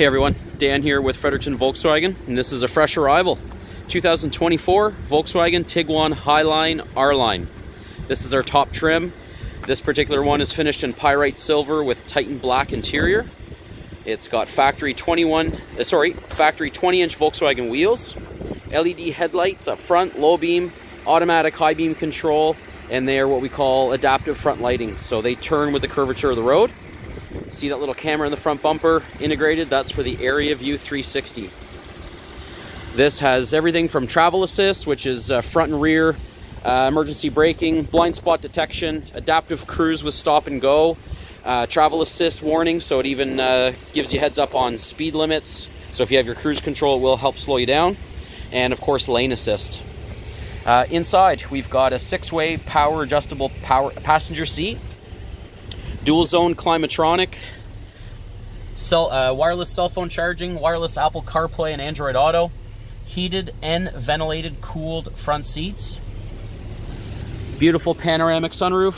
Hey everyone, Dan here with Fredericton Volkswagen, and this is a fresh arrival. 2024 Volkswagen Tiguan Highline R-Line. This is our top trim. This particular one is finished in pyrite silver with Titan black interior. It's got factory 21, uh, sorry, factory 20 inch Volkswagen wheels, LED headlights up front, low beam, automatic high beam control, and they are what we call adaptive front lighting. So they turn with the curvature of the road. See that little camera in the front bumper integrated? That's for the Area View 360. This has everything from travel assist, which is uh, front and rear, uh, emergency braking, blind spot detection, adaptive cruise with stop and go, uh, travel assist warning, so it even uh, gives you heads up on speed limits. So if you have your cruise control, it will help slow you down. And of course, lane assist. Uh, inside, we've got a six-way power adjustable power passenger seat dual zone climatronic, cell, uh, wireless cell phone charging, wireless Apple CarPlay and Android Auto, heated and ventilated cooled front seats, beautiful panoramic sunroof,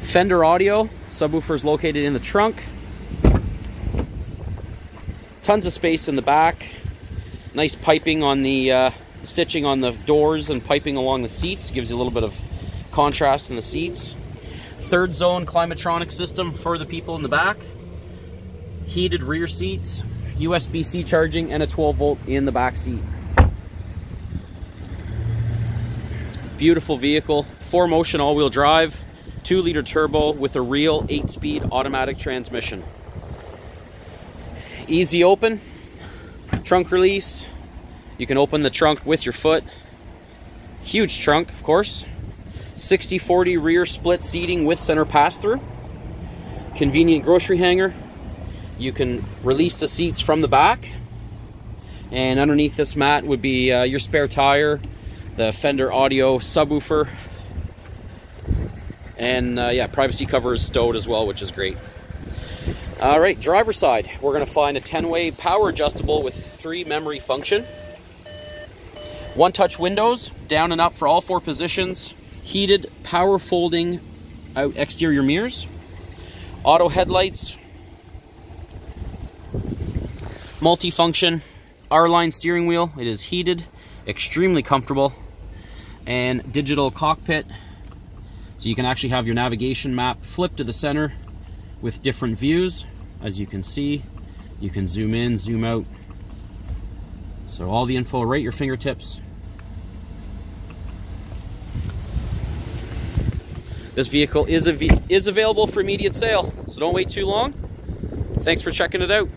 Fender audio, subwoofer is located in the trunk, tons of space in the back, nice piping on the uh, stitching on the doors and piping along the seats, gives you a little bit of contrast in the seats third zone climatronic system for the people in the back. Heated rear seats, USB-C charging, and a 12 volt in the back seat. Beautiful vehicle, four motion all-wheel drive, two liter turbo with a real eight speed automatic transmission. Easy open, trunk release. You can open the trunk with your foot. Huge trunk, of course. 60-40 rear split seating with center pass-through. Convenient grocery hanger. You can release the seats from the back. And underneath this mat would be uh, your spare tire, the Fender audio subwoofer, and uh, yeah, privacy cover is stowed as well, which is great. All right, driver side, we're gonna find a 10-way power adjustable with three memory function. One touch windows, down and up for all four positions, heated power folding out exterior mirrors, auto headlights, multifunction R-line steering wheel. It is heated, extremely comfortable, and digital cockpit. So you can actually have your navigation map flip to the center with different views. As you can see, you can zoom in, zoom out. So all the info right at your fingertips. This vehicle is, is available for immediate sale, so don't wait too long. Thanks for checking it out.